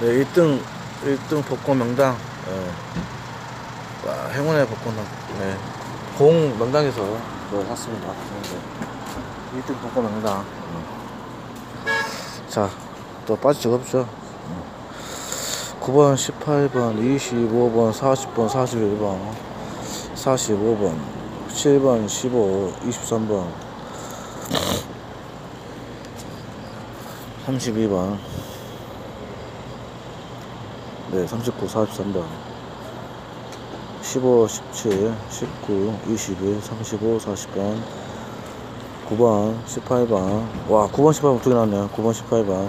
네, 1등, 1등 복권 명당. 예. 와, 행운의 복권, 네. 공 명당에서 네, 샀습니다. 네. 1등 복권 명당. 음. 자, 또 빠질 적 없죠. 9번, 18번, 25번, 40번, 41번, 45번, 7번, 15, 23번, 32번, 네, 39, 43번, 15, 17, 19, 21, 35, 40번, 9번, 18번, 와, 9번, 18번 두 개 나왔네요. 9번, 18번,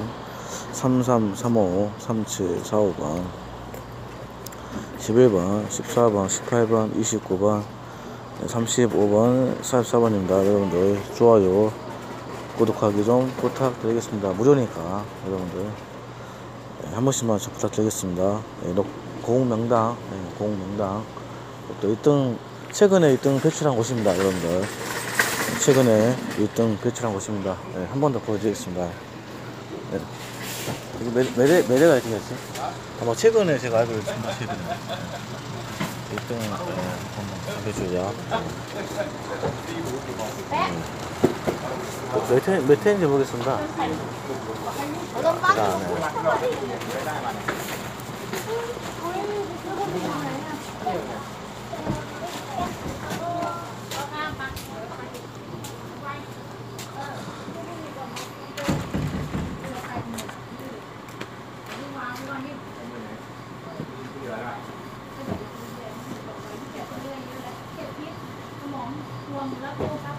33, 35, 37, 45번, 11번, 14번, 18번, 29번, 35번, 44번입니다. 여러분들, 좋아요, 구독하기 좀 부탁드리겠습니다. 무료니까, 여러분들. 네, 한 번씩만 좀 부탁드리겠습니다. 공명당, 네, 공명당. 또 1등, 최근에 1등 배출한 곳입니다, 여러분들. 최근에 1등 배출한 곳입니다. 네, 한번 더 보여드리겠습니다. 네. 이거 매, 매대, 매대가 어떻게 됐지? 아마 최근에 제가 알고 있는 최근에. 1등 한번 해주자. 음. 몇, 회, 몇 회인지 모르겠습니다. 그다음에 아니 네. phòng lớp cô bác